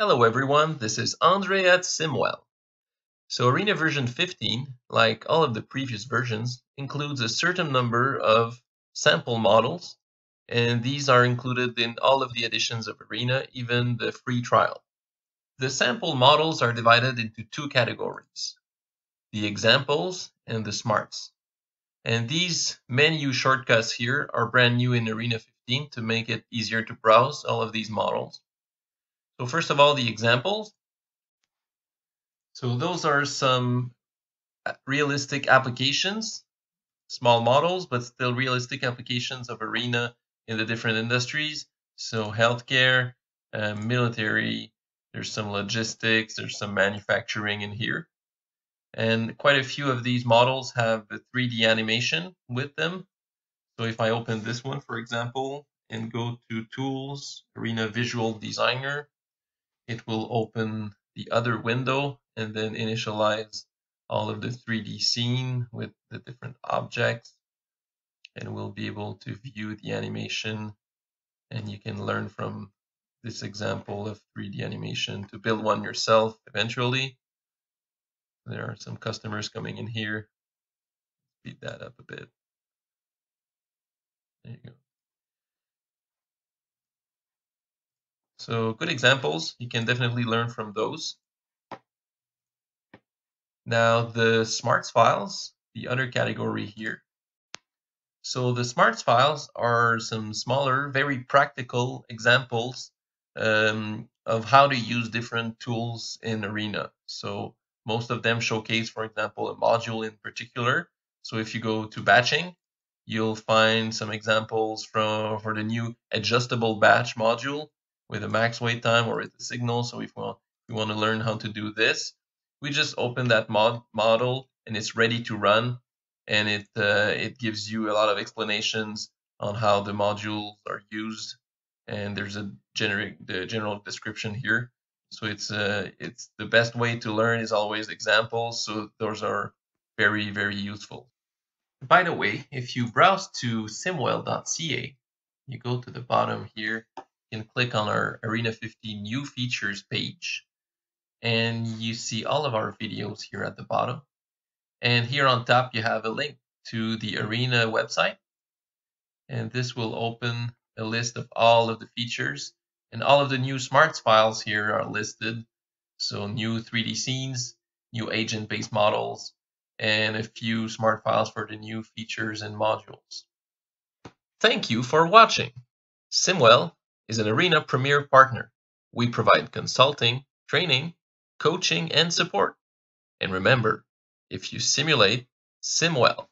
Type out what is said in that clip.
Hello everyone, this is Andre at Simwell. So Arena version 15, like all of the previous versions, includes a certain number of sample models, and these are included in all of the editions of Arena, even the free trial. The sample models are divided into two categories, the examples and the smarts. And these menu shortcuts here are brand new in Arena 15 to make it easier to browse all of these models. So first of all, the examples. So those are some uh, realistic applications, small models, but still realistic applications of Arena in the different industries. So healthcare, uh, military, there's some logistics, there's some manufacturing in here. And quite a few of these models have a 3D animation with them. So if I open this one, for example, and go to Tools, Arena Visual Designer, it will open the other window and then initialize all of the 3D scene with the different objects and we'll be able to view the animation and you can learn from this example of 3D animation to build one yourself eventually. There are some customers coming in here. Speed that up a bit. There you go. So good examples, you can definitely learn from those. Now the smarts files, the other category here. So the smarts files are some smaller, very practical examples um, of how to use different tools in Arena. So most of them showcase, for example, a module in particular. So if you go to batching, you'll find some examples from for the new adjustable batch module with a max wait time or with a signal. So if we want, to learn how to do this, we just open that mod model and it's ready to run. And it uh, it gives you a lot of explanations on how the modules are used. And there's a generic the general description here. So it's uh, it's the best way to learn is always examples. So those are very very useful. By the way, if you browse to simwell.ca, you go to the bottom here can click on our Arena 15 new features page and you see all of our videos here at the bottom. And here on top, you have a link to the Arena website. And this will open a list of all of the features and all of the new smarts files here are listed. So new 3D scenes, new agent-based models, and a few smart files for the new features and modules. Thank you for watching. Simwell is an Arena Premier partner. We provide consulting, training, coaching, and support. And remember, if you simulate, sim well.